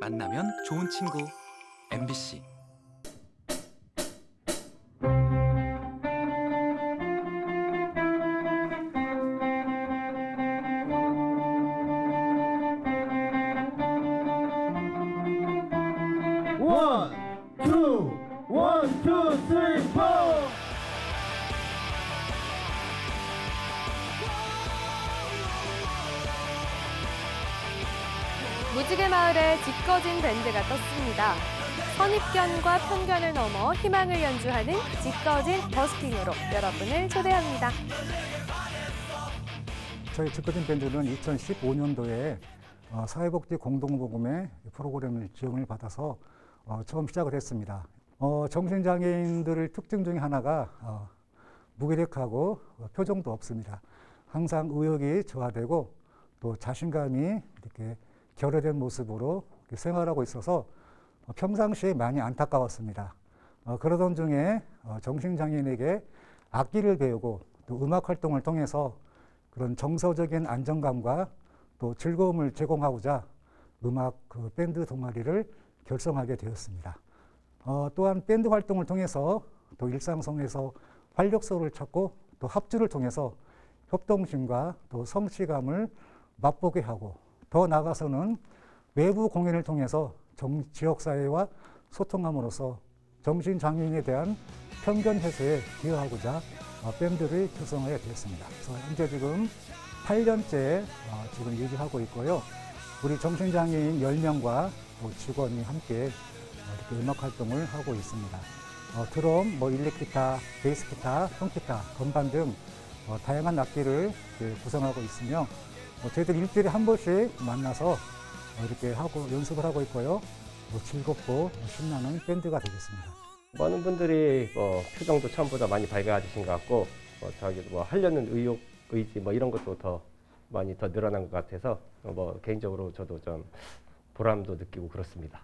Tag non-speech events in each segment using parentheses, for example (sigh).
만나면 좋은 친구. MBC 밴드가 떴습니다. 선입견과 편견을 넘어 희망을 연주하는 짓거진 버스킹으로 여러분을 초대합니다. 저희 직거진 밴드는 2015년도에 어, 사회복지 공동모금의 프로그램을 지원을 받아서 어, 처음 시작을 했습니다. 어, 정신장애인들의 특징 중에 하나가 어, 무기력하고 어, 표정도 없습니다. 항상 의욕이 저하되고 또 자신감이 이렇게 결여된 모습으로 생활하고 있어서 어, 평상시에 많이 안타까웠습니다. 어, 그러던 중에 어, 정신장애인에게 악기를 배우고 또 음악 활동을 통해서 그런 정서적인 안정감과 또 즐거움을 제공하고자 음악 그 밴드 동아리를 결성하게 되었습니다. 어, 또한 밴드 활동을 통해서 또 일상생활에서 활력소를 찾고 또 합주를 통해서 협동심과 또 성취감을 맛보게 하고 더 나아가서는 외부 공연을 통해서 정, 지역사회와 소통함으로써 정신 장애인에 대한 편견 해소에 기여하고자 어, 밴드를 결성하게 되었습니다. 그래서 현재 지금 8년째 어, 지금 유지하고 있고요. 우리 정신장애인 10명과 또 직원이 함께 어, 이렇게 음악 활동을 하고 있습니다. 어, 드럼, 뭐 일렉기타, 베이스기타, 통기타, 건반 등 어, 다양한 악기를 구성하고 있으며 어, 저희들 일주일에 한 번씩 만나서 어, 이렇게 하고 연습을 하고 있고요. 또 즐겁고 신나는 밴드가 되겠습니다. 많은 분들이 뭐 표정도 처음보다 많이 밝아지신 것 같고 뭐 자기 뭐 하려는 의욕, 의지 뭐 이런 것도 더 많이 더 늘어난 것 같아서 뭐 개인적으로 저도 좀 보람도 느끼고 그렇습니다.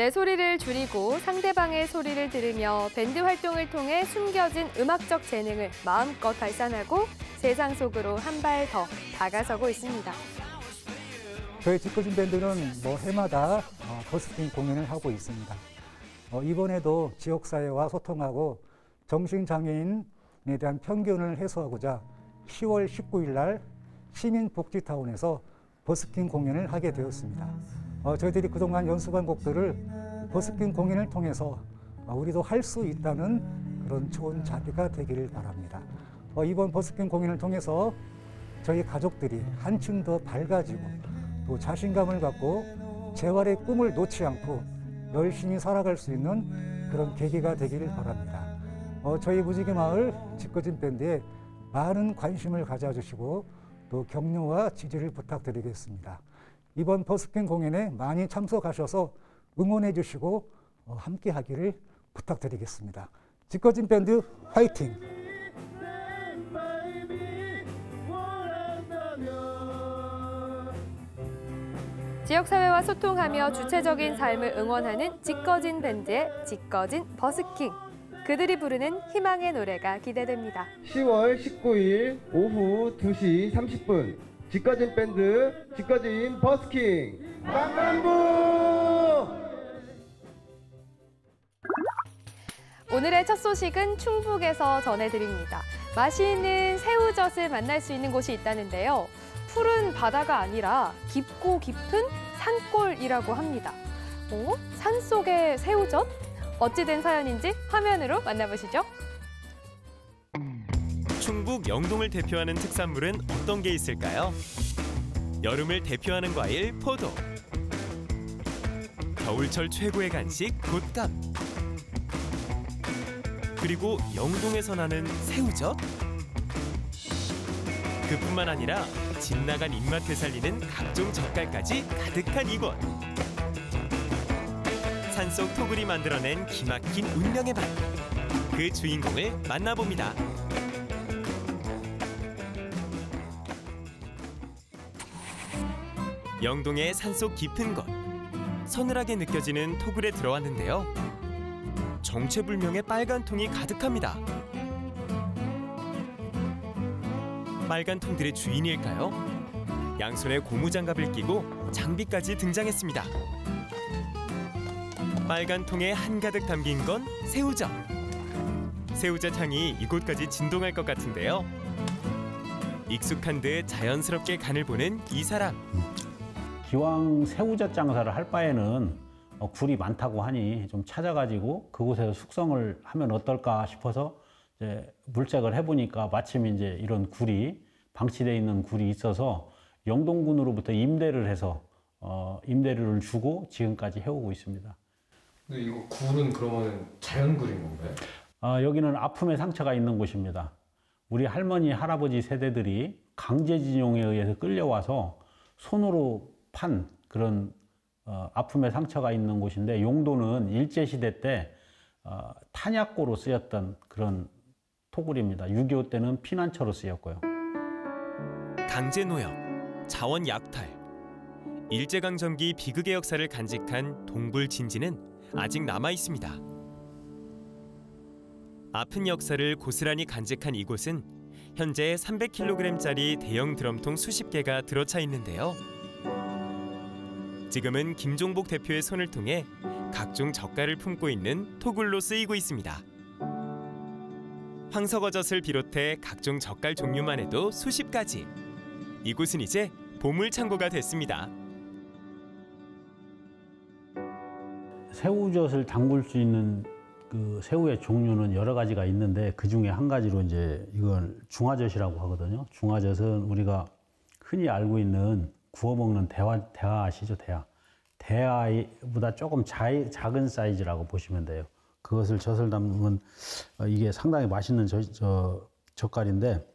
내 소리를 줄이고 상대방의 소리를 들으며 밴드 활동을 통해 숨겨진 음악적 재능을 마음껏 발산하고 세상 속으로 한 발 더 다가서고 있습니다. 저희 직거진 밴드는 뭐 해마다 어, 버스킹 공연을 하고 있습니다. 어, 이번에도 지역사회와 소통하고 정신장애인에 대한 편견을 해소하고자 10월 19일 날 시민복지타운에서 버스킹 공연을 하게 되었습니다. 어, 저희들이 그동안 연습한 곡들을 버스킹 공연을 통해서 어, 우리도 할 수 있다는 그런 좋은 자리가 되기를 바랍니다. 어, 이번 버스킹 공연을 통해서 저희 가족들이 한층 더 밝아지고 또 자신감을 갖고 재활의 꿈을 놓지 않고 열심히 살아갈 수 있는 그런 계기가 되기를 바랍니다. 어, 저희 무지개 마을 짓거진 밴드에 많은 관심을 가져주시고 또 격려와 지지를 부탁드리겠습니다. 이번 버스킹 공연에 많이 참석하셔서 응원해 주시고 어, 함께 하기를 부탁드리겠습니다. 짓거진 밴드 화이팅! 지역사회와 소통하며 주체적인 삶을 응원하는 짓거진 밴드의 짓거진 버스킹. 그들이 부르는 희망의 노래가 기대됩니다. 10월 19일 오후 2시 30분 직거진 밴드 직거진 버스킹 강남부 오늘의 첫 소식은 충북에서 전해드립니다. 맛있는 새우젓을 만날 수 있는 곳이 있다는데요. 푸른 바다가 아니라 깊고 깊은 산골이라고 합니다. 어? 산 속의 새우젓? 어찌된 사연인지 화면으로 만나보시죠. 충북 영동을 대표하는 특산물은 어떤 게 있을까요? 여름을 대표하는 과일 포도. 겨울철 최고의 간식 곶감. 그리고 영동에서 나는 새우젓. 그뿐만 아니라 집 나간 입맛 되살리는 각종 젓갈까지 가득한 이곳. 산속 토굴이 만들어낸 기막힌 운명의 맛. 그 주인공을 만나봅니다. 영동의 산속 깊은 곳 서늘하게 느껴지는 토굴에 들어왔는데요. 정체불명의 빨간 통이 가득합니다. 빨간 통들의 주인일까요? 양손에 고무장갑을 끼고 장비까지 등장했습니다. 빨간 통에 한가득 담긴 건 새우젓. 새우젓 향이 이곳까지 진동할 것 같은데요. 익숙한 듯 자연스럽게 간을 보는 이 사람. 기왕 새우젓 장사를 할 바에는 어, 굴이 많다고 하니 좀 찾아가지고 그곳에서 숙성을 하면 어떨까 싶어서 이제 물색을 해보니까 마침 이제 이런 굴이 방치되어 있는 굴이 있어서 영동군으로부터 임대를 해서 어, 임대료를 주고 지금까지 해오고 있습니다. 근데 이거 굴은 그러면 자연 굴인 건가요? 아, 여기는 아픔의 상처가 있는 곳입니다. 우리 할머니, 할아버지 세대들이 강제징용에 의해서 끌려와서 손으로 판 그런 어, 아픔의 상처가 있는 곳인데 용도는 일제시대 때 어, 탄약고로 쓰였던 그런 토굴입니다. 6.25 때는 피난처로 쓰였고요. 강제 노역, 자원 약탈, 일제강점기 비극의 역사를 간직한 동굴 진지는 아직 남아 있습니다. 아픈 역사를 고스란히 간직한 이곳은 현재 300kg짜리 대형 드럼통 수십 개가 들어차 있는데요. 지금은 김종복 대표의 손을 통해 각종 젓갈을 품고 있는 토굴로 쓰이고 있습니다. 황석어젓을 비롯해 각종 젓갈 종류만 해도 수십 가지. 이곳은 이제 보물 창고가 됐습니다. 새우젓을 담글 수 있는 그 새우의 종류는 여러 가지가 있는데 그 중에 한 가지로 이제 이걸 중화젓이라고 하거든요. 중화젓은 우리가 흔히 알고 있는 구워 먹는 대화 대화 아시죠? 대화. 대하보다 조금 자, 작은 사이즈라고 보시면 돼요. 그것을 젓을 담으면 어, 이게 상당히 맛있는 저, 저 젓갈인데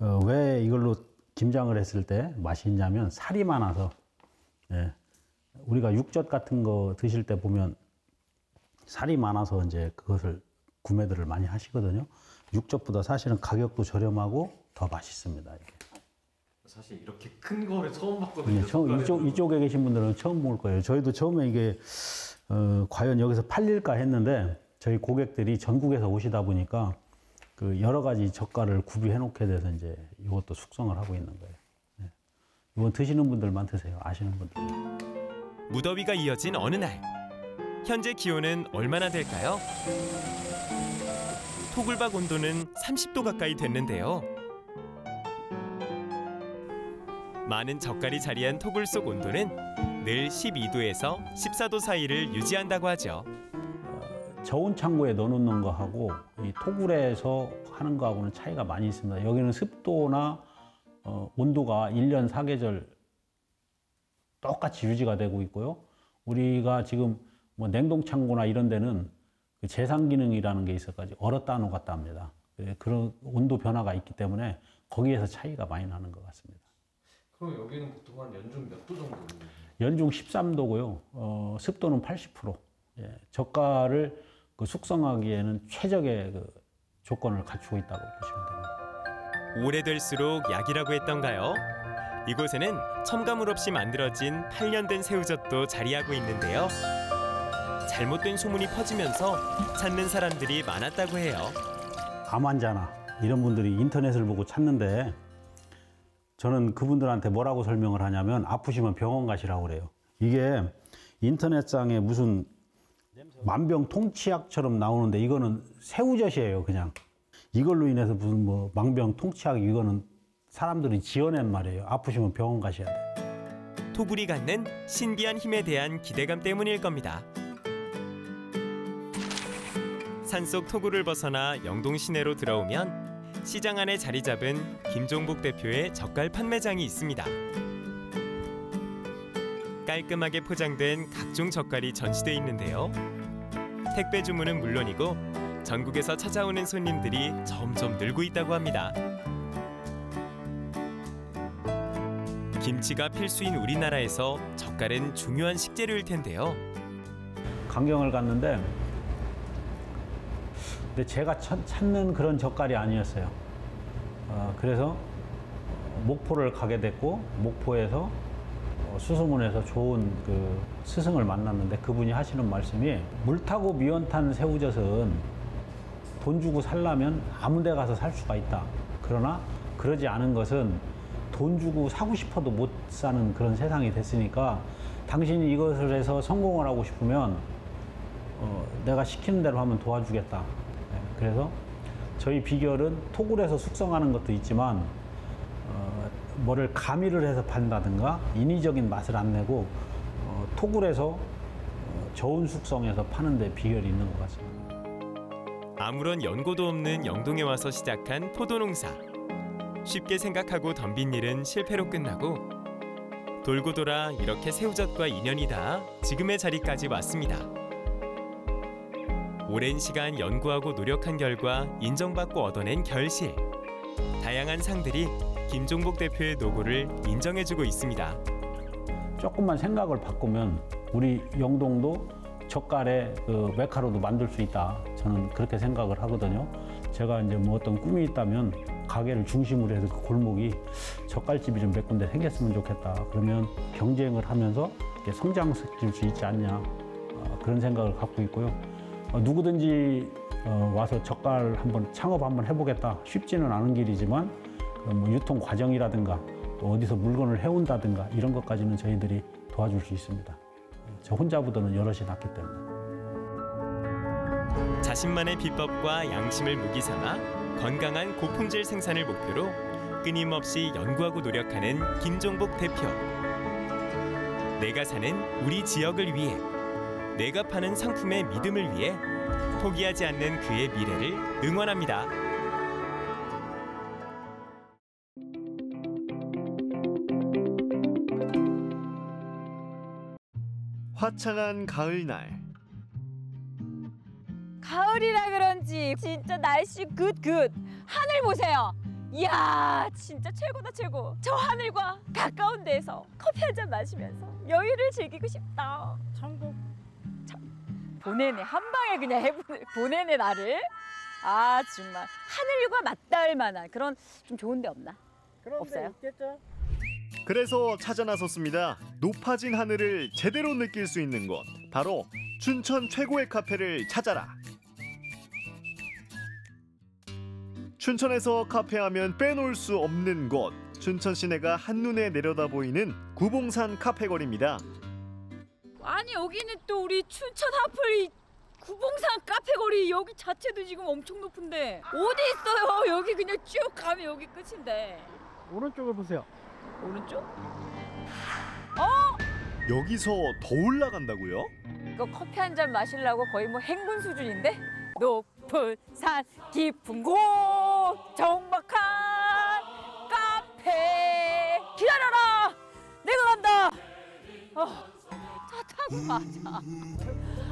어, 왜 이걸로 김장을 했을 때 맛이 있냐면 살이 많아서 예. 우리가 육젓 같은 거 드실 때 보면 살이 많아서 이제 그것을 구매들을 많이 하시거든요. 육젓보다 사실은 가격도 저렴하고 더 맛있습니다. 이게. 사실 이렇게 큰 거를 처음 봤거든요. 예, 처음, 이쪽. 이쪽에 계신 분들은 처음 볼 거예요. 저희도 처음에 이게, 어, 과연 여기서 팔릴까 했는데, 저희 고객들이 전국에서 오시다 보니까, 그 여러 가지 젓갈을 구비해 놓게 돼서 이제 이것도 숙성을 하고 있는 거예요. 예. 이건 드시는 분들만 드세요. 아시는 분들. 무더위가 이어진 어느 날 현재 기온은 얼마나 될까요? 토굴박 온도는 30도 가까이 됐는데요. 많은 젓갈이 자리한 토굴 속 온도는 늘 12도에서 14도 사이를 유지한다고 하죠. 저온 창고에 넣어놓는 거하고 이 토굴에서 하는 거하고는 차이가 많이 있습니다. 여기는 습도나 어, 온도가 일년 사계절 똑같이 유지가 되고 있고요. 우리가 지금 뭐 냉동 창고나 이런 데는 그 제상 기능이라는 게 있어가지고 얼었다 녹았다 합니다. 예, 그런 온도 변화가 있기 때문에 거기에서 차이가 많이 나는 것 같습니다. 그럼 여기는 보통 한 연중 몇 도 정도? 연중 13도고요. 어, 습도는 80%. 예, 젓갈을 그 숙성하기에는 최적의 그 조건을 갖추고 있다고 보시면 됩니다. 오래될수록 약이라고 했던가요? 이곳에는 첨가물 없이 만들어진 8년 된 새우젓도 자리하고 있는데요. 잘못된 소문이 퍼지면서 찾는 사람들이 많았다고 해요. 암 환자나 이런 분들이 인터넷을 보고 찾는데 저는 그분들한테 뭐라고 설명을 하냐면 아프시면 병원 가시라고 그래요. 이게 인터넷상에 무슨 만병 통치약처럼 나오는데 이거는 새우젓이에요, 그냥. 이걸로 인해서 무슨 뭐 망병 통치약 이거는 사람들이 지어낸 말이에요. 아프시면 병원 가셔야 돼요. 토굴이 갖는 신비한 힘에 대한 기대감 때문일 겁니다. 산속 토굴을 벗어나 영동 시내로 들어오면 시장 안에 자리 잡은 김종복 대표의 젓갈 판매장이 있습니다. 깔끔하게 포장된 각종 젓갈이 전시돼 있는데요. 택배 주문은 물론이고 전국에서 찾아오는 손님들이 점점 늘고 있다고 합니다. 김치가 필수인 우리나라에서 젓갈은 중요한 식재료일 텐데요. 강경을 갔는데 근데 제가 찾- 찾는 그런 젓갈이 아니었어요. 어, 그래서 목포를 가게 됐고 목포에서 어, 수소문에서 좋은 그 스승을 만났는데 그분이 하시는 말씀이 물 타고 미원 탄 새우젓은 돈 주고 살려면 아무 데 가서 살 수가 있다. 그러나 그러지 않은 것은 돈 주고 사고 싶어도 못 사는 그런 세상이 됐으니까 당신이 이것을 해서 성공을 하고 싶으면 어, 내가 시키는 대로 하면 도와주겠다. 네, 그래서 저희 비결은 해서 숙성하는 것도 있지만 어, 뭐를 가미를 해서 판다든가 인위적인 맛을 안 내고 어, 해서 어, 저온 숙성해서 파는 데 비결이 있는 것 같습니다. 아무런 연고도 없는 영동에 와서 시작한 포도 농사. 쉽게 생각하고 덤빈 일은 실패로 끝나고 돌고 돌아 이렇게 새우젓과 인연이 닿아 지금의 자리까지 왔습니다. 오랜 시간 연구하고 노력한 결과 인정받고 얻어낸 결실. 다양한 상들이 김종복 대표의 노고를 인정해주고 있습니다. 조금만 생각을 바꾸면 우리 영동도 젓갈의 그 메카로도 만들 수 있다. 저는 그렇게 생각을 하거든요. 제가 이제 뭐 어떤 꿈이 있다면 가게를 중심으로 해서 그 골목이 젓갈집이 좀 몇 군데 생겼으면 좋겠다. 그러면 경쟁을 하면서 성장시킬 수 있지 않냐. 어, 그런 생각을 갖고 있고요. 어, 누구든지 어, 와서 젓갈 한번 창업 한번 해보겠다. 쉽지는 않은 길이지만 그뭐 유통 과정이라든가 또 어디서 물건을 해온다든가 이런 것까지는 저희들이 도와줄 수 있습니다. 저 혼자보다는 여럿이 낫기 때문에. 자신만의 비법과 양심을 무기 삼아 건강한 고품질 생산을 목표로 끊임없이 연구하고 노력하는 김종복 대표. 내가 사는 우리 지역을 위해 내가 파는 상품의 믿음을 위해 포기하지 않는 그의 미래를 응원합니다. 화창한 가을날. 가을이라 그런지 진짜 날씨 good good. 하늘 보세요. 이야 진짜 최고다 최고. 저 하늘과 가까운 데서 커피 한 잔 마시면서 여유를 즐기고 싶다. 천국 보내네. 한 방에 그냥 해보내 보내네 나를. 아 정말. 하늘과 맞닿을 만한 그런 좀 좋은 데 없나? 없어요? 그래서 찾아 나섰습니다. 높아진 하늘을 제대로 느낄 수 있는 곳. 바로 춘천 최고의 카페를 찾아라. 춘천에서 카페하면 빼놓을 수 없는 곳. 춘천 시내가 한눈에 내려다 보이는 구봉산 카페거리입니다. 아니 여기는 또 우리 춘천 하플 이 구봉산 카페거리 여기 자체도 지금 엄청 높은데 어디 있어요 (laughs) 여기 그냥 쭉 가면 여기 끝인데 오른쪽을 보세요. 오른쪽? 여기서 더 올라간다고요? 이거 커피 한 잔 마시려고 거의 뭐 행군 수준인데? 높은 산 깊은 곳 정막한 카페 기다려라 내가 간다 어, 차 타고 가자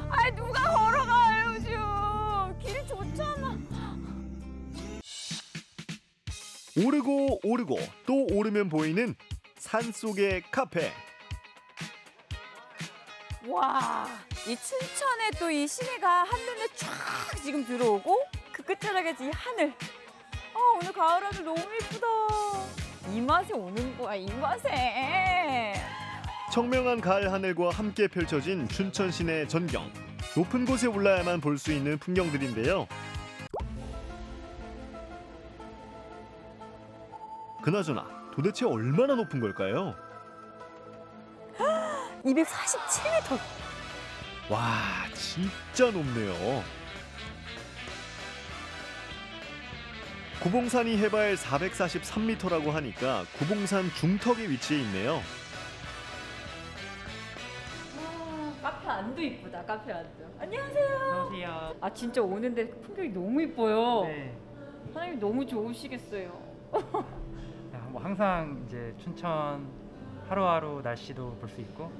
아이 누가 걸어가요 요즘 길 좋잖아 오르고 오르고 또 오르면 보이는 산 속의 카페 와, 이 춘천에 또 이 시내가 한눈에 쫙 지금 들어오고 그 끝자락에 이 하늘. 아, 오늘 가을 하늘 너무 예쁘다. 이 맛에 오는 거야, 이 맛에. 청명한 가을 하늘과 함께 펼쳐진 춘천 시내 전경. 높은 곳에 올라야만 볼 수 있는 풍경들인데요. 그나저나 도대체 얼마나 높은 걸까요? (gasps) 247m. 와, 진짜 높네요. 구봉산이 해발 443m라고 하니까 구봉산 중턱에 위치해 있네요. 안도 이쁘다, 카페 안도. 안녕하세요. 안녕하세요. 아, 진짜 오는데 풍경이 너무 이뻐요. 네. 사장님 너무 좋으시겠어요. (laughs) 야, 뭐 항상 이제 춘천 하루하루 날씨도 볼 수 있고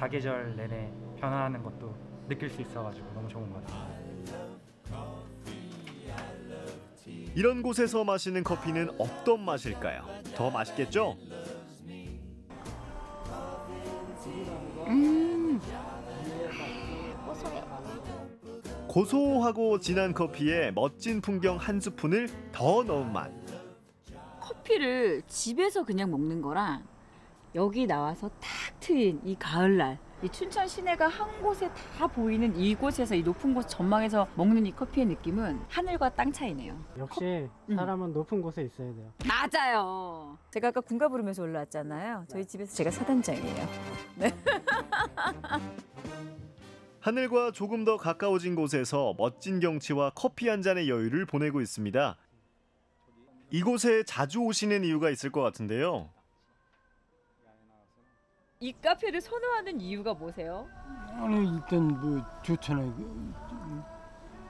사계절 내내 변화하는 것도 느낄 수 있어가지고 너무 좋은 것 같아요. 이런 곳에서 마시는 커피는 어떤 맛일까요? 더 맛있겠죠? 고소하고 진한 커피에 멋진 풍경 한 스푼을 더 넣은 맛. 커피를 집에서 그냥 먹는 거랑 여기 나와서 탁 트인 이 가을날 이 춘천 시내가 한 곳에 다 보이는 이곳에서 이 높은 곳 전망에서 먹는 이 커피의 느낌은 하늘과 땅 차이네요. 역시 사람은 높은 곳에 있어야 돼요. 맞아요. 제가 아까 군가 부르면서 올라왔잖아요. 저희 집에서 제가 사단장이에요. 네. (laughs) 하늘과 조금 더 가까워진 곳에서 멋진 경치와 커피 한 잔의 여유를 보내고 있습니다. 이곳에 자주 오시는 이유가 있을 것 같은데요. 이 카페를 선호하는 이유가 뭐세요? 아니 일단 뭐 좋잖아요. 그,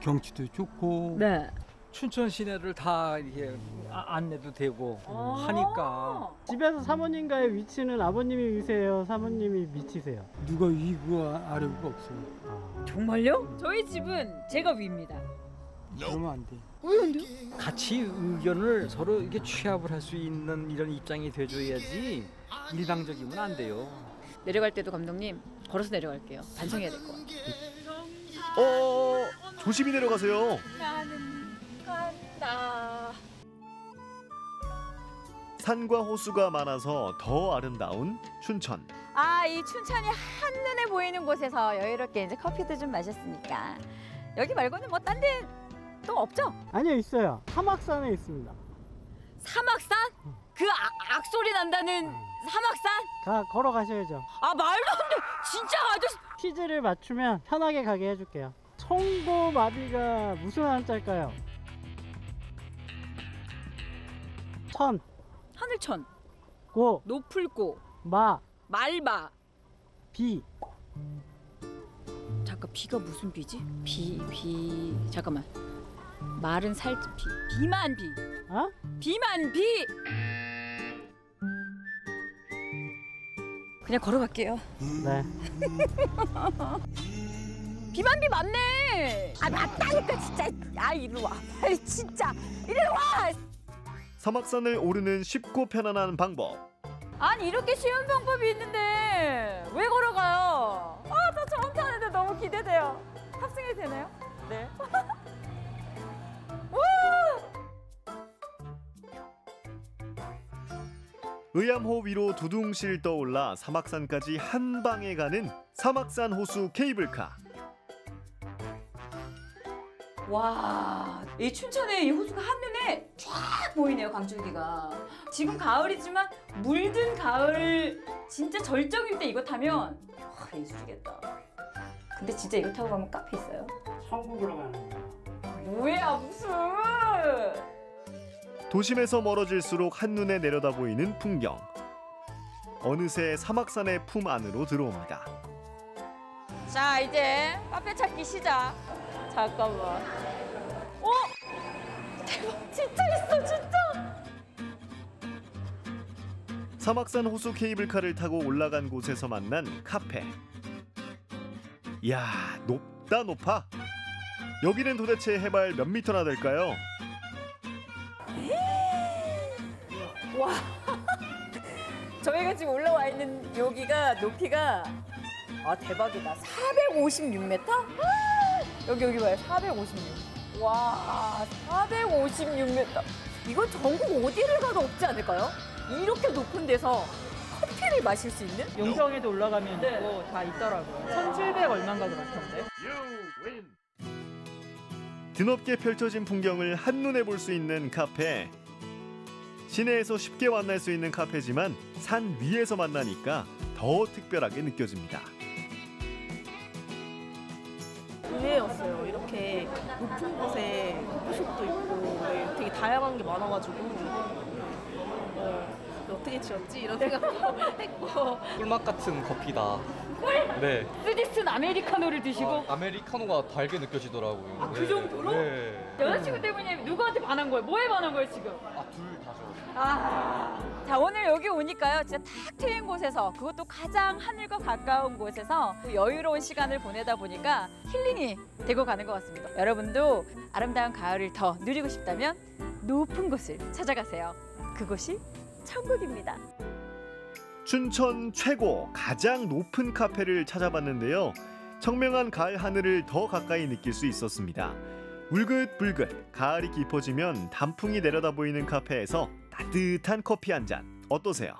경치도 좋고. 네. 춘천 시내를 다 이렇게 아- 안내도 되고 하니까 집에서 사모님과의 위치는 아버님이 위세요, 사모님이 밑이세요. 누가 위고 아래고 없어요. 정말요? 저희 집은 제가 위입니다. 그러면 안 돼. 왜안 돼요? 같이 의견을 서로 이렇게 취합을 할 수 있는 이런 입장이 돼줘야지 일방적이면 안 돼요. 내려갈 때도 감독님 걸어서 내려갈게요. 반성해야 될 것 같아요. 어, 조심히 내려가세요. 나는 간다. 산과 호수가 많아서 더 아름다운 춘천. 아, 이 춘천이 한눈에 보이는 곳에서 여유롭게 이제 커피도 좀 마셨으니까 여기 말고는 뭐 딴 데 또 없죠? 아니요, 있어요. 사막산에 있습니다. 사막산? 그 아, 악소리 난다는 사막산? 가 걸어 가셔야죠. 아 말도 안 돼. 진짜 아저씨. 퀴즈를 맞추면 편하게 가게 해줄게요. 청도 마비가 무슨 한자일까요? 천, 하늘천, 고, 높을고, 마, 말마. 비. 잠깐 비가 무슨 비지? 비, 비. 잠깐만. 말은 살비. 비만 비. 어? 비만 비. 그냥 걸어갈게요. 네. (laughs) 비만 비 맞네. 아 맞다니까 진짜. 아 이리 와. 빨리 진짜. 이리 와. 사막산을 오르는 쉽고 편안한 방법. 아니 이렇게 쉬운 방법이 있는데 왜 걸어가요? 아저 처음 타는데 너무 기대돼요. 탑승해도 되나요? 네. (laughs) 의암호 위로 두둥실 떠올라 사막산까지 한 방에 가는 사막산 호수 케이블카. 와, 이 춘천의 이 호수가 한눈에 쫙 보이네요, 강줄기가. 지금 가을이지만 물든 가을 진짜 절정일 때 이거 타면 와, 예술이겠다. 근데 진짜 이거 타고 가면 카페 있어요? 천국으로 가는 거야. 뭐야, 무슨. 도심에서 멀어질수록 한눈에 내려다 보이는 풍경. 어느새 사막산의 품 안으로 들어옵니다. 자, 이제 카페 찾기 시작. 잠깐만. 어? 대박, 진짜 있어, 진짜. 사막산 호수 케이블카를 타고 올라간 곳에서 만난 카페. 이야, 높다 높아. 여기는 도대체 해발 몇 미터나 될까요? 와. (laughs) 저희가 지금 올라와 있는 여기가 높이가 아 대박이다. 456m? 여기 여기 봐요. 456. 와, 456m. 이건 전국 어디를 가도 없지 않을까요? 이렇게 높은 데서 커피를 마실 수 있는? 용평에도 올라가면 네. 있고 다 있더라고요. 1,700 얼마인가 그렇던데. 드높게 펼쳐진 풍경을 한눈에 볼 수 있는 카페. 시내에서 쉽게 만날 수 있는 카페지만 산 위에서 만나니까 더 특별하게 느껴집니다. 의외였어요. 이렇게 높은 곳에 커피숍도 있고 네, 되게 다양한 게 많아가지고 어, 어떻게 지었지 이런 생각도 (laughs) 했고 꿀맛 같은 커피다. 네. 스디슨 아메리카노를 드시고 아, 아메리카노가 달게 느껴지더라고요. 아, 그 정도로? 네. 여자친구 때문에 누구한테 반한 거예요? 뭐에 반한 거예요 지금? 둘 다죠. 아, 자 오늘 여기 오니까요 진짜 탁 트인 곳에서 그것도 가장 하늘과 가까운 곳에서 또 여유로운 시간을 보내다 보니까 힐링이 되고 가는 것 같습니다. 여러분도 아름다운 가을을 더 누리고 싶다면 높은 곳을 찾아가세요. 그곳이 천국입니다. 춘천 최고 가장 높은 카페를 찾아봤는데요. 청명한 가을 하늘을 더 가까이 느낄 수 있었습니다. 울긋불긋 가을이 깊어지면 단풍이 내려다 보이는 카페에서 따뜻한 커피 한 잔 어떠세요?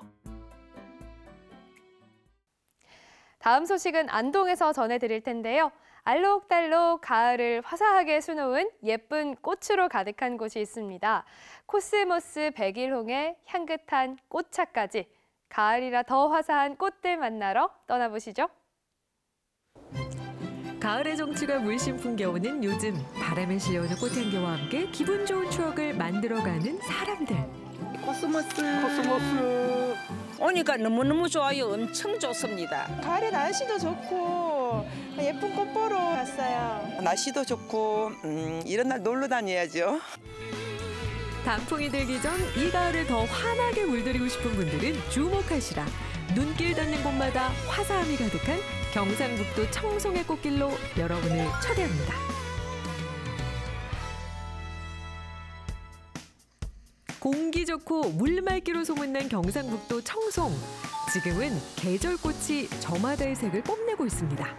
다음 소식은 안동에서 전해드릴 텐데요. 알록달록 가을을 화사하게 수놓은 예쁜 꽃으로 가득한 곳이 있습니다. 코스모스 백일홍의 향긋한 꽃차까지 가을이라 더 화사한 꽃들 만나러 떠나보시죠. 가을의 정취가 물씬 풍겨오는 요즘 바람에 실려오는 꽃향기와 함께 기분 좋은 추억을 만들어가는 사람들. 코스모스. 코스모스. 오니까 너무너무 좋아요. 엄청 좋습니다. 가을에 날씨도 좋고 예쁜 꽃 보러 왔어요. 날씨도 좋고 음, 이런 날 놀러 다녀야죠. 단풍이 들기 전 이 가을을 더 환하게 물들이고 싶은 분들은 주목하시라. 눈길 닿는 곳마다 화사함이 가득한 경상북도 청송의 꽃길로 여러분을 초대합니다. 공기 좋고 물 맑기로 소문난 경상북도 청송. 지금은 계절꽃이 저마다의 색을 뽐내고 있습니다.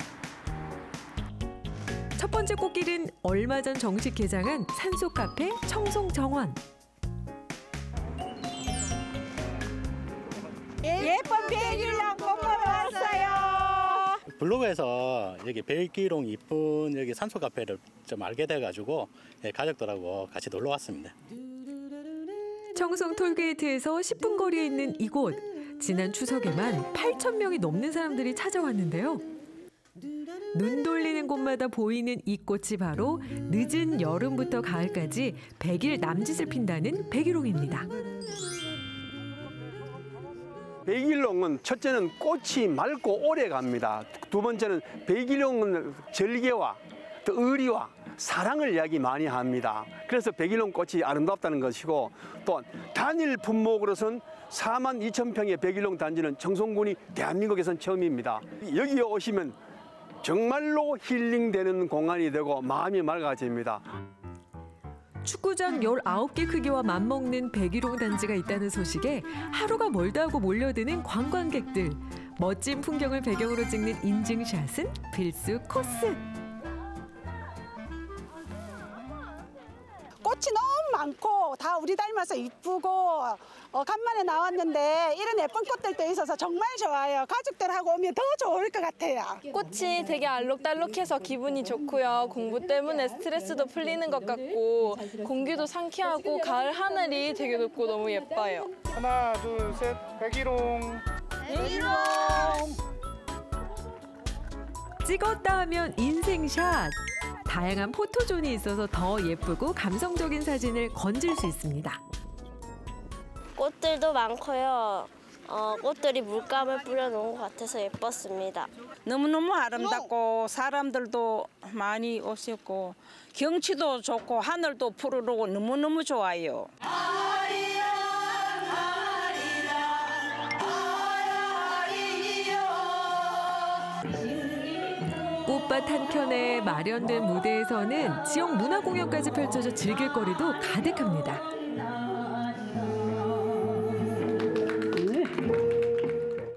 첫 번째 꽃길은 얼마 전 정식 개장한 산소 카페 청송 정원. 예쁜 백일랑 꽃 보러 왔어요. 블로그에서 여기 백기롱 이쁜 여기 산소 카페를 좀 알게 돼가지고 예, 가족들하고 같이 놀러 왔습니다. 청송 톨게이트에서 10분 거리에 있는 이곳. 지난 추석에만 8천 명이 넘는 사람들이 찾아왔는데요. 눈 돌리는 곳마다 보이는 이 꽃이 바로 늦은 여름부터 가을까지 100일 남짓을 핀다는 백일홍입니다. 백일홍은 첫째는 꽃이 맑고 오래 갑니다. 두 번째는 백일홍은 절개와 또 의리와 사랑을 이야기 많이 합니다. 그래서 백일홍 꽃이 아름답다는 것이고 또 단일 품목으로선 4만 2천 평의 백일홍 단지는 청송군이 대한민국에선 처음입니다. 여기 오시면 정말로 힐링되는 공간이 되고 마음이 맑아집니다. 축구장 19개 크기와 맞먹는 백일홍 단지가 있다는 소식에 하루가 멀다 하고 몰려드는 관광객들. 멋진 풍경을 배경으로 찍는 인증샷은 필수 코스. 꽃이 너무 많고 다 우리 닮아서 이쁘고 어, 간만에 나왔는데 이런 예쁜 꽃들도 있어서 정말 좋아요. 가족들하고 오면 더 좋을 것 같아요. 꽃이 되게 알록달록해서 기분이 좋고요. 공부 때문에 스트레스도 풀리는 것 같고 공기도 상쾌하고 가을 하늘이 되게 높고 너무 예뻐요. 하나, 둘, 셋, 백일홍. 백일홍. 찍었다 하면 인생샷. 다양한 포토존이 있어서 더 예쁘고 감성적인 사진을 건질 수 있습니다. 꽃들도 많고요. 어, 꽃들이 물감을 뿌려놓은 것 같아서 예뻤습니다. 너무너무 아름답고 사람들도 많이 오셨고 경치도 좋고 하늘도 푸르르고 너무너무 좋아요. 꽃밭 한켠에 마련된 무대에서는 지역 문화 공연까지 펼쳐져 즐길 거리도 가득합니다.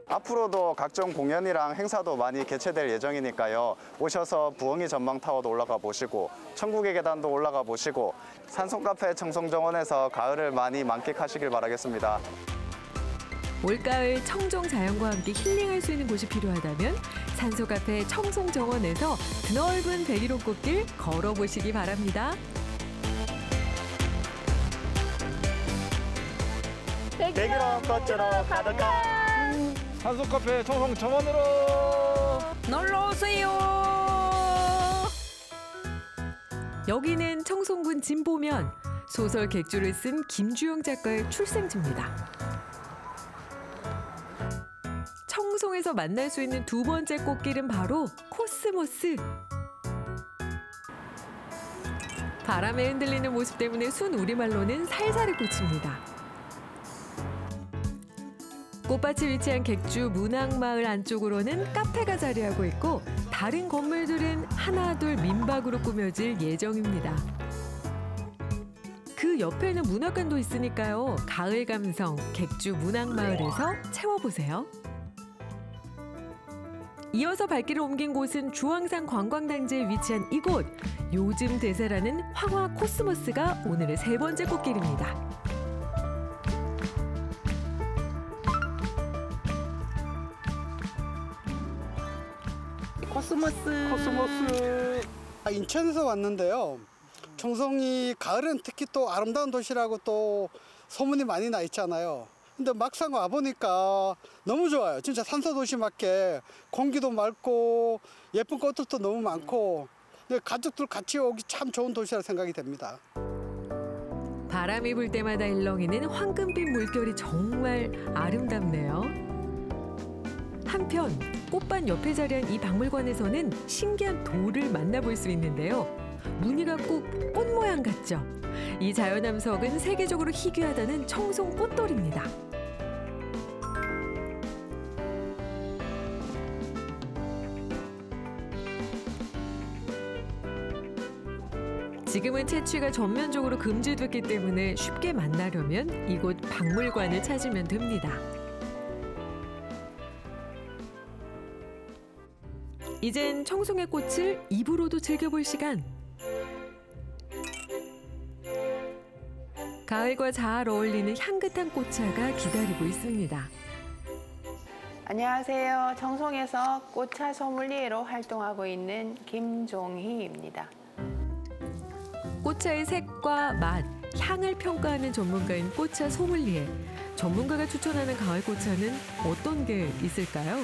앞으로도 각종 공연이랑 행사도 많이 개최될 예정이니까요. 오셔서 부엉이 전망타워도 올라가 보시고 천국의 계단도 올라가 보시고 산송카페 청송정원에서 가을을 많이 만끽하시길 바라겠습니다. 올가을 청정 자연과 함께 힐링할 수 있는 곳이 필요하다면 산소 카페 청송 정원에서 드넓은 백일홍 꽃길 걸어보시기 바랍니다. 백일홍 꽃으로 가득한 산소 카페 청송 정원으로 놀러 오세요. 여기는 청송군 진보면 소설 객주를 쓴 김주영 작가의 출생지입니다. 청송에서 만날 수 있는 두 번째 꽃길은 바로 코스모스. 바람에 흔들리는 모습 때문에 순 우리말로는 살살의 꽃입니다. 꽃밭이 위치한 객주 문학마을 안쪽으로는 카페가 자리하고 있고 다른 건물들은 하나둘 민박으로 꾸며질 예정입니다. 그 옆에는 문학관도 있으니까요. 가을 감성 객주 문학마을에서 채워보세요. 이어서 발길을 옮긴 곳은 주황산 관광단지에 위치한 이곳. 요즘 대세라는 황화 코스모스가 오늘의 세 번째 꽃길입니다. 코스모스. 코스모스. 아, 인천에서 왔는데요. 청송이 가을은 특히 또 아름다운 도시라고 또 소문이 많이 나 있잖아요. 근데 막상 와 보니까 너무 좋아요. 진짜 산소 도시 맞게 공기도 맑고 예쁜 꽃들도 너무 많고 가족들 같이 오기 참 좋은 도시라 생각이 됩니다. 바람이 불 때마다 일렁이는 황금빛 물결이 정말 아름답네요. 한편 꽃밭 옆에 자리한 이 박물관에서는 신기한 돌을 만나볼 수 있는데요. 무늬가 꼭 꽃 모양 같죠? 이 자연암석은 세계적으로 희귀하다는 청송 꽃돌입니다. 지금은 채취가 전면적으로 금지됐기 때문에 쉽게 만나려면 이곳 박물관을 찾으면 됩니다. 이젠 청송의 꽃을 입으로도 즐겨볼 시간. 가을과 잘 어울리는 향긋한 꽃차가 기다리고 있습니다. 안녕하세요. 청송에서 꽃차 소믈리에로 활동하고 있는 김종희입니다. 꽃차의 색과 맛, 향을 평가하는 전문가인 꽃차 소믈리에. 전문가가 추천하는 가을 꽃차는 어떤 게 있을까요?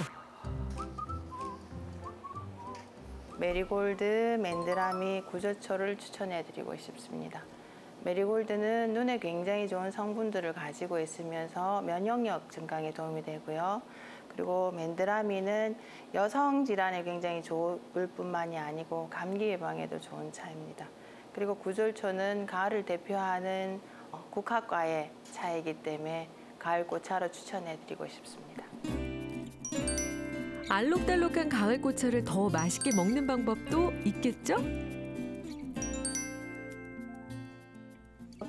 메리골드, 맨드라미, 구절초를 추천해드리고 싶습니다. 메리골드는 눈에 굉장히 좋은 성분들을 가지고 있으면서 면역력 증강에 도움이 되고요. 그리고 맨드라미는 여성 질환에 굉장히 좋을 뿐만이 아니고 감기 예방에도 좋은 차입니다. 그리고 구절초는 가을을 대표하는 어, 국화과의 차이기 때문에 가을 꽃차로 추천해드리고 싶습니다. 알록달록한 가을 꽃차를 더 맛있게 먹는 방법도 있겠죠?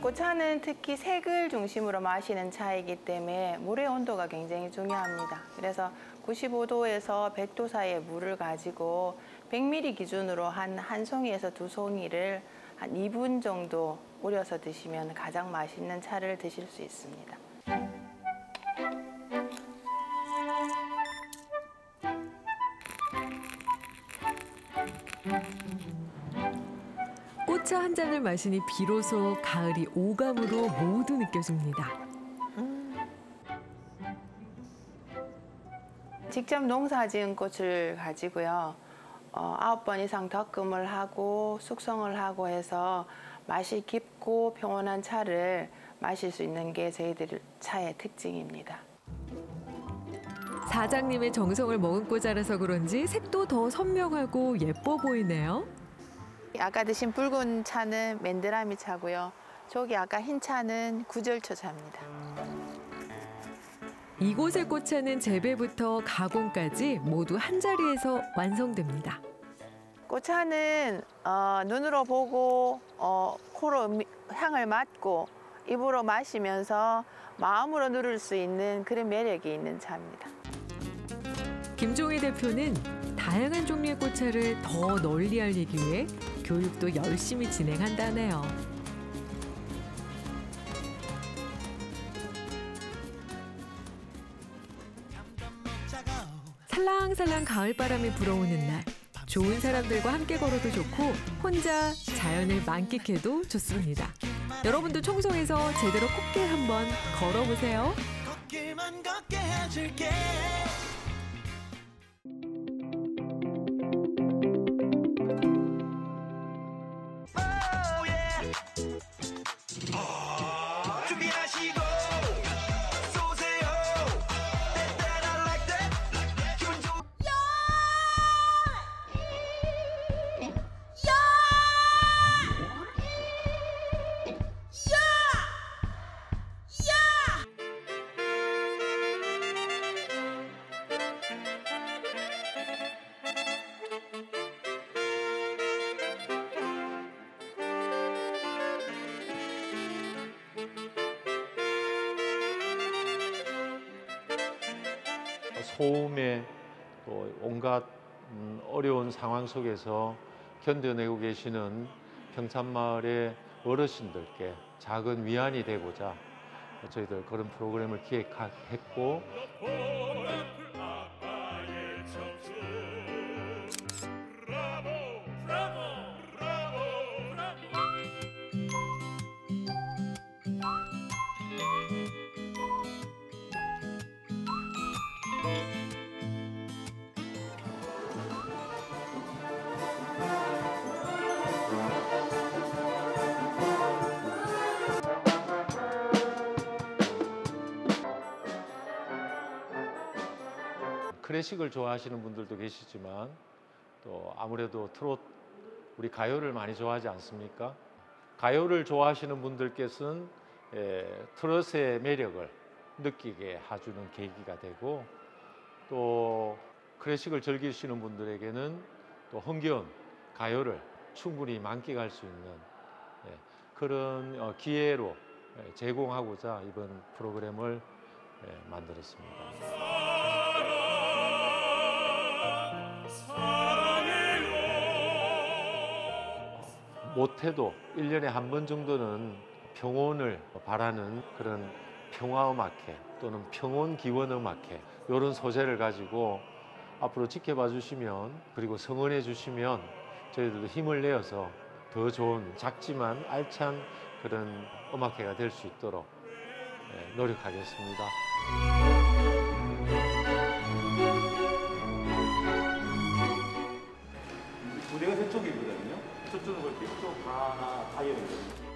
꽃차는 특히 색을 중심으로 마시는 차이기 때문에 물의 온도가 굉장히 중요합니다. 그래서 95도에서 100도 사이의 물을 가지고 100ml 기준으로 한 한 송이에서 두 송이를 한 2분 정도 우려서 드시면 가장 맛있는 차를 드실 수 있습니다. 꽃차 한 잔을 마시니 비로소 가을이 오감으로 모두 느껴집니다. 직접 농사 지은 꽃을 가지고요. 어, 아홉 번 이상 덕금을 하고 숙성을 하고 해서 맛이 깊고 평온한 차를 마실 수 있는 게 저희들 차의 특징입니다. 사장님의 정성을 머금고 자라서 그런지 색도 더 선명하고 예뻐 보이네요. 아까 드신 붉은 차는 맨드라미 차고요. 저기 아까 흰 차는 구절초 차입니다. 이곳의 꽃차는 재배부터 가공까지 모두 한 자리에서 완성됩니다. 꽃차는 어, 눈으로 보고 어, 코로 음- 향을 맡고 입으로 마시면서 마음으로 누릴 수 있는 그런 매력이 있는 차입니다. 김종희 대표는 다양한 종류의 꽃차를 더 널리 알리기 위해 교육도 열심히 진행한다네요. 살랑살랑 가을바람이 불어오는 날 좋은 사람들과 함께 걸어도 좋고 혼자 자연을 만끽해도 좋습니다. 여러분도 청송에서 제대로 꽃길 한번 걸어보세요. 상황 속에서 견뎌내고 계시는 평산마을의 어르신들께 작은 위안이 되고자 저희들 그런 프로그램을 기획했고 클래식을 좋아하시는 분들도 계시지만 또 아무래도 트롯 우리 가요를 많이 좋아하지 않습니까? 가요를 좋아하시는 분들께서는 예, 트롯의 매력을 느끼게 해주는 계기가 되고 또 클래식을 즐기시는 분들에게는 또 흥겨운 가요를 충분히 만끽할 수 있는 예, 그런 어, 기회로 예, 제공하고자 이번 프로그램을 예, 만들었습니다. 못해도 일년에 한 번 정도는 평온을 바라는 그런 평화음악회 또는 평온 기원음악회 이런 소재를 가지고 앞으로 지켜봐 주시면 그리고 성원해 주시면 저희들도 힘을 내어서 더 좋은 작지만 알찬 그런 음악회가 될 수 있도록 예, 노력하겠습니다. 저쪽이거든요. 저쪽은 그렇게 이쪽 다 다이어리거든요.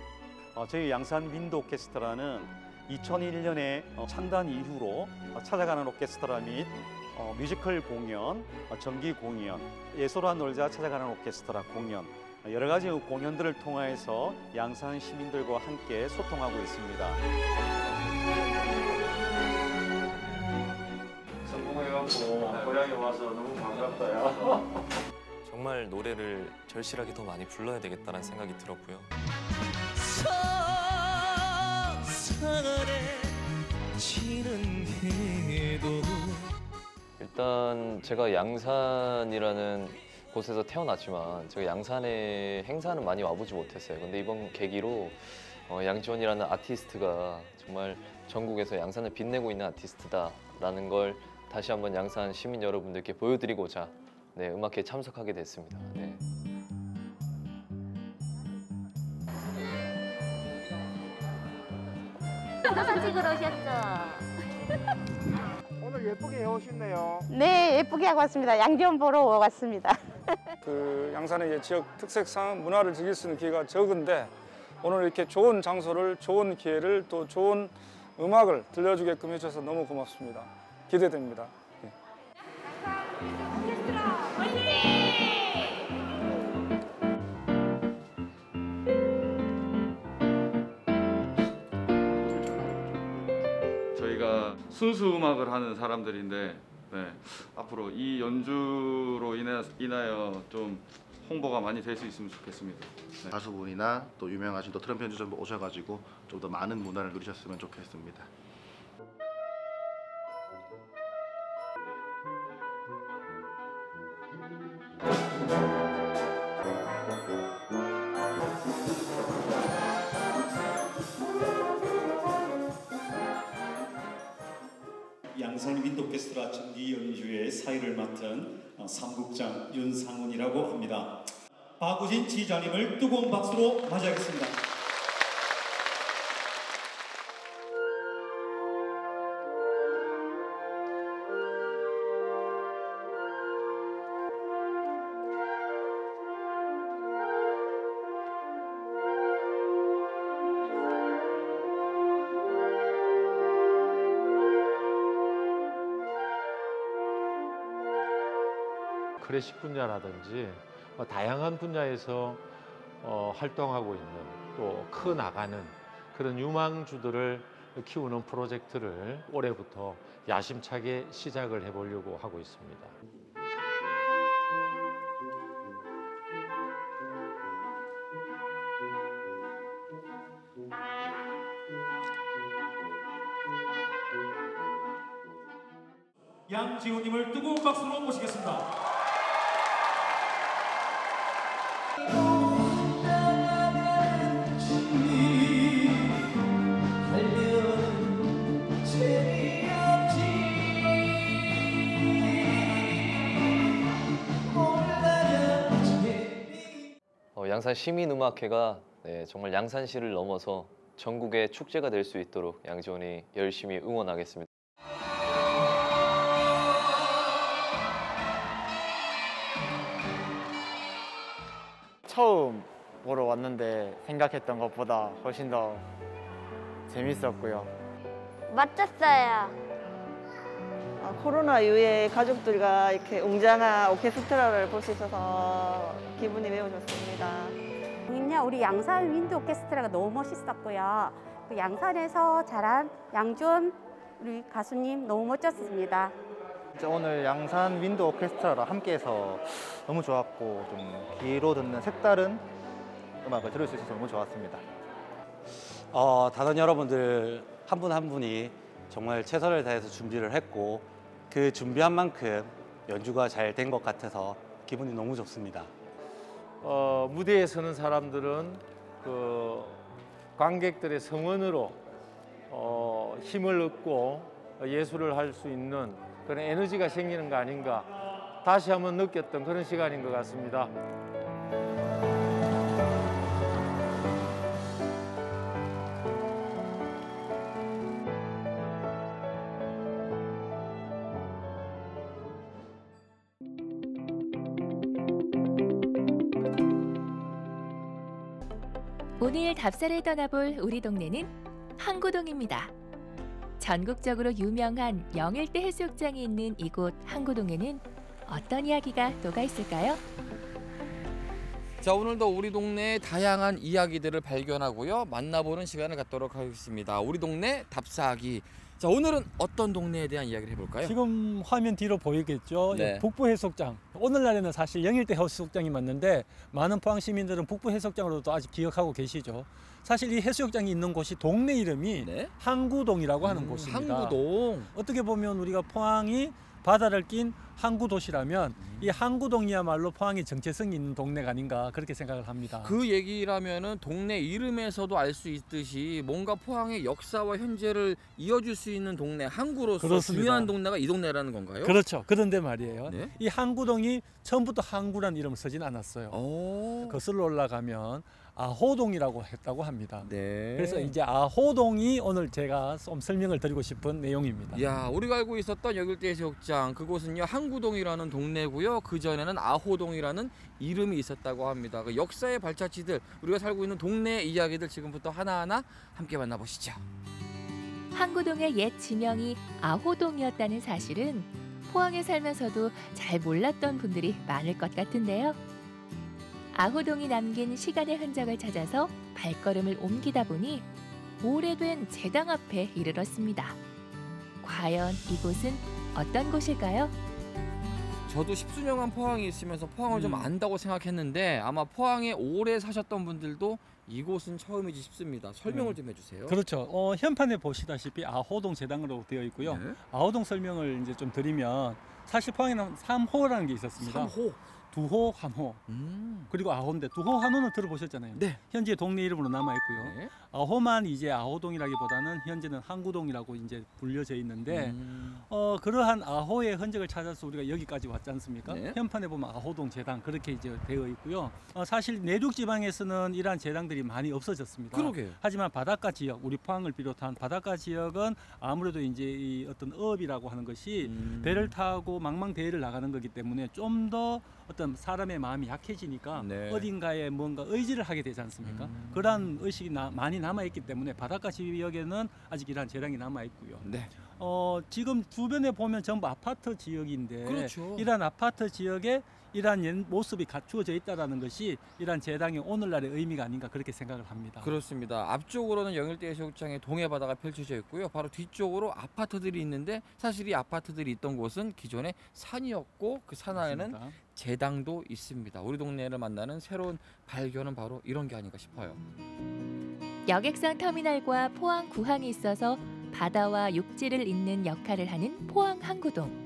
어, 저희 양산 윈드 오케스트라는 2001년에 어, 창단 이후로 어, 찾아가는 오케스트라 및 어, 뮤지컬 공연, 어, 정기 공연, 예술화 놀자 찾아가는 오케스트라 공연 어, 여러 가지 공연들을 통해서 양산 시민들과 함께 소통하고 있습니다. 성공해갖고 고향에 와서 너무 반갑다요. (laughs) 정말 노래를 절실하게 더 많이 불러야 되겠다는 생각이 들었고요. 일단 제가 양산이라는 곳에서 태어났지만 제가 양산에 행사는 많이 와보지 못했어요. 근데 이번 계기로 어, 양지원이라는 아티스트가 정말 전국에서 양산을 빛내고 있는 아티스트다라는 걸 다시 한번 양산 시민 여러분들께 보여드리고자 네, 음악회에 참석하게 됐습니다. 네. 사진 찍으러 오셨죠? (laughs) 오늘 예쁘게 해오셨네요. 네, 예쁘게 하고 왔습니다. 양지원 보러 왔습니다. (laughs) 그 양산의 지역 특색상 문화를 즐길 수 있는 기회가 적은데 오늘 이렇게 좋은 장소를 좋은 기회를 또 좋은 음악을 들려주게끔 해주셔서 너무 고맙습니다. 기대됩니다. 예. 저희가 순수 음악을 하는 사람들인데 네, 앞으로 이 연주로 인해, 인하여 좀 홍보가 많이 될 수 있으면 좋겠습니다. 네. 가수분이나 또 유명하신 또 트럼펫 연주자 오셔가지고 좀 더 많은 문화를 누리셨으면 좋겠습니다. 지장님을 뜨거운 박수로 맞이하겠습니다. 클래식 분야라든지 뭐 다양한 분야에서 어, 활동하고 있는 또 커 나가는 그런 유망주들을 키우는 프로젝트를 올해부터 야심차게 시작을 해보려고 하고 있습니다. 양지훈님을 뜨거운 박수로 모시겠습니다. 양산 시민음악회가 네, 정말 양산시를 넘어서 전국의 축제가 될 수 있도록 양지원이 열심히 응원하겠습니다. 처음 보러 왔는데 생각했던 것보다 훨씬 더 재밌었고요. 멋졌어요. 아, 코로나 이후에 가족들과 이렇게 웅장한 오케스트라를 볼 수 있어서 기분이 매우 좋습니다. 그냥 우리 양산 윈드 오케스트라가 너무 멋있었고요. 그 양산에서 자란 양준 우리 가수님 너무 멋졌습니다. 오늘 양산 윈드 오케스트라랑 함께해서 너무 좋았고 좀 귀로 듣는 색다른 음악을 들을 수 있어서 너무 좋았습니다. 어, 다른 여러분들 한 분한 분이 정말 최선을 다해서 준비를 했고 그 준비한 만큼 연주가 잘 된 것 같아서 기분이 너무 좋습니다. 어, 무대에 서는 사람들은 그 관객들의 성원으로 어, 힘을 얻고 예술을 할 수 있는 그런 에너지가 생기는 거 아닌가 다시 한번 느꼈던 그런 시간인 것 같습니다. 답사를 떠나볼 우리 동네는 항구동입니다. 전국적으로 유명한 영일대 해수욕장이 있는 이곳 항구동에는 어떤 이야기가 녹아 있을까요? 자 오늘도 우리 동네의 다양한 이야기들을 발견하고요 만나보는 시간을 갖도록 하겠습니다. 우리 동네 답사하기. 자 오늘은 어떤 동네에 대한 이야기를 해볼까요? 지금 화면 뒤로 보이겠죠. 네. 북부 해수욕장. 오늘날에는 사실 영일대 해수욕장이 맞는데 많은 포항 시민들은 북부 해수욕장으로도 아직 기억하고 계시죠. 사실 이 해수욕장이 있는 곳이 동네 이름이 항구동이라고 하는 음, 곳입니다. 항구동. 어떻게 보면 우리가 포항이 바다를 낀 항구 도시라면 이 항구동이야말로 포항의 정체성이 있는 동네가 아닌가 그렇게 생각을 합니다. 그 얘기라면은 동네 이름에서도 알 수 있듯이 뭔가 포항의 역사와 현재를 이어줄 수 있는 동네 항구로서 그렇습니다. 중요한 동네가 이 동네라는 건가요? 그렇죠. 그런데 말이에요. 네. 이 항구동이 처음부터 항구란 이름을 쓰진 않았어요. 거슬러 올라가면 아호동이라고 했다고 합니다. 네. 그래서 이제 아호동이 오늘 제가 좀 설명을 드리고 싶은 내용입니다. 야, 우리가 알고 있었던 여길대 해수욕장 그곳은요 항구동이라는 동네고요. 그 전에는 아호동이라는 이름이 있었다고 합니다. 그 역사의 발자취들 우리가 살고 있는 동네 이야기들 지금부터 하나하나 함께 만나보시죠. 항구동의 옛 지명이 아호동이었다는 사실은 포항에 살면서도 잘 몰랐던 분들이 많을 것 같은데요. 아호동이 남긴 시간의 흔적을 찾아서 발걸음을 옮기다 보니 오래된 제당 앞에 이르렀습니다. 과연 이곳은 어떤 곳일까요? 저도 십수년간 포항에 있으면서 포항을 좀 음. 안다고 생각했는데 아마 포항에 오래 사셨던 분들도 이곳은 처음이지 싶습니다. 설명을 네. 좀 해주세요. 그렇죠. 어, 현판에 보시다시피 아호동 재당으로 되어 있고요. 네. 아호동 설명을 이제 좀 드리면 사실 포항에는 삼호라는 게 있었습니다. 삼호. 두호, 한호. 그리고 아호인데 두호, 한호는 들어보셨잖아요. 네. 현재 동네 이름으로 남아 있고요. 네. 아호만 이제 아호동이라기보다는 현재는 항구동이라고 이제 불려져 있는데 음. 어 그러한 아호의 흔적을 찾아서 우리가 여기까지 왔지 않습니까? 네. 현판에 보면 아호동 재당 그렇게 이제 되어 있고요. 어, 사실 내륙 지방에서는 이러한 재당들이 많이 없어졌습니다. 그러게요. 하지만 바닷가 지역, 우리 포항을 비롯한 바닷가 지역은 아무래도 이제 이 어떤 어업이라고 하는 것이 음. 배를 타고 망망대해를 나가는 거기 때문에 좀 더 어떤 사람의 마음이 약해지니까 네. 어딘가에 뭔가 의지를 하게 되지 않습니까? 음. 그러한 의식이 나- 많이 남아 있기 때문에 바닷가 지역에는 아직 이러한 재량이 남아 있고요. 네. 어, 지금 주변에 보면 전부 아파트 지역인데 그렇죠. 이러한 아파트 지역에 이러한 옛 모습이 갖추어져 있다라는 것이 이러한 재당의 오늘날의 의미가 아닌가 그렇게 생각을 합니다. 그렇습니다. 앞쪽으로는 영일대 해수욕장의 동해 바다가 펼쳐져 있고요. 바로 뒤쪽으로 아파트들이 있는데 사실 이 아파트들이 있던 곳은 기존의 산이었고 그 산 안에는 맞습니다. 재당도 있습니다. 우리 동네를 만나는 새로운 발견은 바로 이런 게 아닌가 싶어요. 여객선 터미널과 포항 구항이 있어서 바다와 육지를 잇는 역할을 하는 포항 항구동.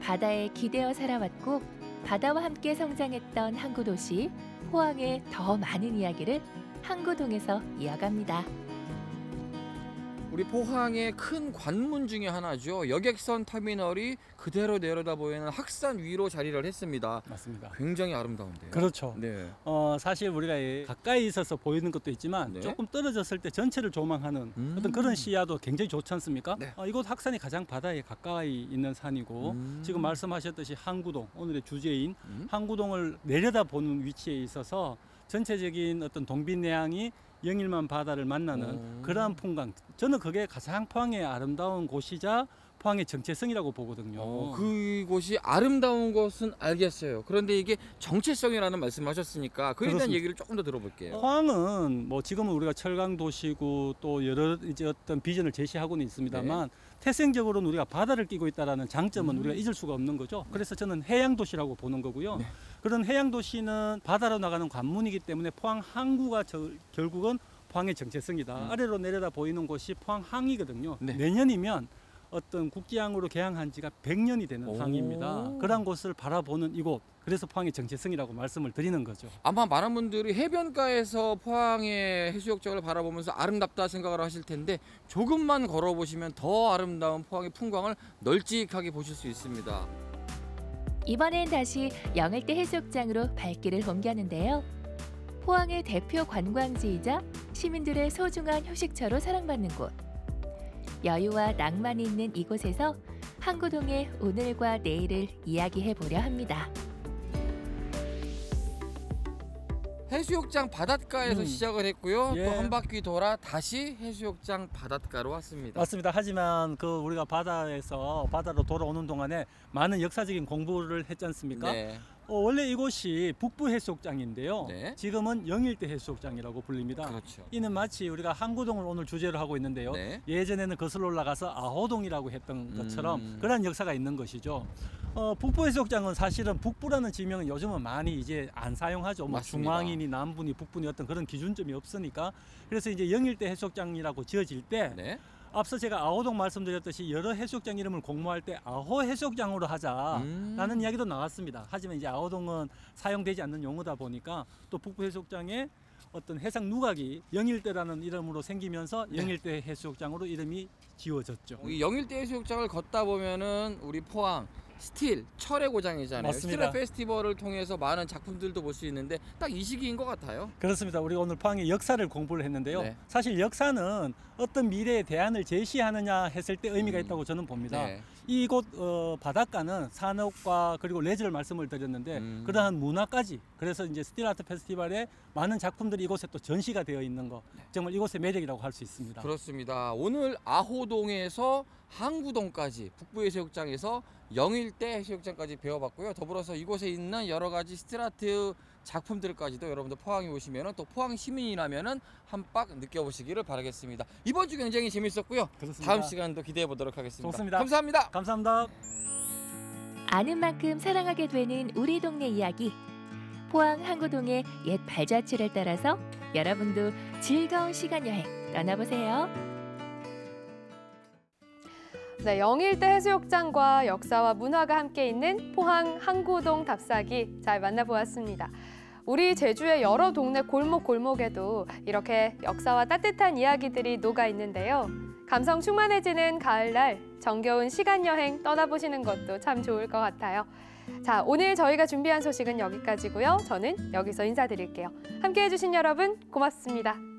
바다에 기대어 살아왔고 바다와 함께 성장했던 항구 도시 포항의 더 많은 이야기를 항구동에서 이어갑니다. 우리 포항의 큰 관문 중에 하나죠. 여객선 터미널이 그대로 내려다 보이는 학산 위로 자리를 했습니다. 맞습니다. 굉장히 아름다운데요. 그렇죠. 네. 어, 사실 우리가 이 가까이 있어서 보이는 것도 있지만 네. 조금 떨어졌을 때 전체를 조망하는 음. 어떤 그런 시야도 굉장히 좋지 않습니까? 네. 어, 이곳 학산이 가장 바다에 가까이 있는 산이고 음. 지금 말씀하셨듯이 항구동 오늘의 주제인 항구동을 내려다보는 위치에 있어서 전체적인 어떤 동빈내양이 영일만 바다를 만나는 오. 그러한 풍광 저는 그게 가장 포항의 아름다운 곳이자 포항의 정체성이라고 보거든요. 어, 그곳이 아름다운 것은 알겠어요. 그런데 이게 정체성이라는 말씀하셨으니까 그에 대한 그렇습니다. 얘기를 조금 더 들어볼게요. 포항은 뭐 지금은 우리가 철강 도시고 또 여러 이제 어떤 비전을 제시하고는 있습니다만 태생적으로는 우리가 바다를 끼고 있다라는 장점은 음. 우리가 잊을 수가 없는 거죠. 그래서 저는 해양 도시라고 보는 거고요. 네. 그런 해양 도시는 바다로 나가는 관문이기 때문에 포항 항구가 저, 결국은 포항의 정체성이다. 음. 아래로 내려다 보이는 곳이 포항 항이거든요. 네. 내년이면 어떤 국기항으로 개항한 지가 100년이 되는 오. 항입니다. 그런 곳을 바라보는 이곳. 그래서 포항의 정체성이라고 말씀을 드리는 거죠. 아마 많은 분들이 해변가에서 포항의 해수욕장을 바라보면서 아름답다 생각을 하실 텐데 조금만 걸어보시면 더 아름다운 포항의 풍광을 널찍하게 보실 수 있습니다. 이번엔 다시 영일대 해수욕장으로 발길을 옮겼는데요. 포항의 대표 관광지이자 시민들의 소중한 휴식처로 사랑받는 곳. 여유와 낭만이 있는 이곳에서 항구동의 오늘과 내일을 이야기해 보려 합니다. 해수욕장 바닷가에서 음. 시작을 했고요. 예. 또 한 바퀴 돌아 다시 해수욕장 바닷가로 왔습니다. 맞습니다. 하지만 그 우리가 바다에서 바다로 돌아오는 동안에 많은 역사적인 공부를 했지 않습니까? 네. 어, 원래 이곳이 북부 해수욕장인데요. 네. 지금은 영일대 해수욕장이라고 불립니다. 그렇죠. 이는 마치 우리가 항구동을 오늘 주제로 하고 있는데요. 네. 예전에는 거슬러 올라가서 아호동이라고 했던 것처럼 음. 그런 역사가 있는 것이죠. 어, 북부 해수욕장은 사실은 북부라는 지명은 요즘은 많이 이제 안 사용하죠. 뭐 맞습니다. 중앙이니 남부니 북부니 어떤 그런 기준점이 없으니까 그래서 이제 영일대 해수욕장이라고 지어질 때 네. 앞서 제가 아호동 말씀드렸듯이 여러 해수욕장 이름을 공모할 때 아호 해수욕장으로 하자라는 음. 이야기도 나왔습니다. 하지만 이제 아호동은 사용되지 않는 용어다 보니까 또 북부 해수욕장에 어떤 해상 누각이 영일대라는 이름으로 생기면서 네. 영일대 해수욕장으로 이름이 지어졌죠. 이 영일대 해수욕장을 걷다 보면은 우리 포항 스틸 철의 고장이잖아요. 맞습니다. 스틸 페스티벌을 통해서 많은 작품들도 볼 수 있는데 딱 이 시기인 것 같아요. 그렇습니다. 우리가 오늘 포항의 역사를 공부를 했는데요. 네. 사실 역사는 어떤 미래의 대안을 제시하느냐 했을 때 의미가 있다고 저는 봅니다. 네. 이곳 어, 바닷가는 산업과 그리고 레저를 말씀을 드렸는데 그러한 문화까지 그래서 이제 스틸 아트 페스티벌에 많은 작품들이 이곳에 또 전시가 되어 있는 거 정말 이곳의 매력이라고 할 수 있습니다. 그렇습니다. 오늘 아호동에서 항구동까지 북부 해수욕장에서 영일대 해수욕장까지 배워봤고요. 더불어서 이곳에 있는 여러 가지 스틸아트 작품들까지도 여러분들 포항에 오시면은 또 포항 시민이라면은 한박 느껴보시기를 바라겠습니다. 이번 주 굉장히 재밌었고요. 그렇습니다. 다음 시간도 기대해 보도록 하겠습니다. 좋습니다. 감사합니다. 감사합니다. 아는 만큼 사랑하게 되는 우리 동네 이야기. 포항 항구동의 옛 발자취를 따라서 여러분도 즐거운 시간 여행 떠나보세요. 네, 영일대 해수욕장과 역사와 문화가 함께 있는 포항 항구동 답사기 잘 만나보았습니다. 우리 제주의 여러 동네 골목 골목에도 이렇게 역사와 따뜻한 이야기들이 녹아 있는데요. 감성 충만해지는 가을날 정겨운 시간 여행 떠나보시는 것도 참 좋을 것 같아요. 자, 오늘 저희가 준비한 소식은 여기까지고요. 저는 여기서 인사드릴게요. 함께 해 주신 여러분 고맙습니다.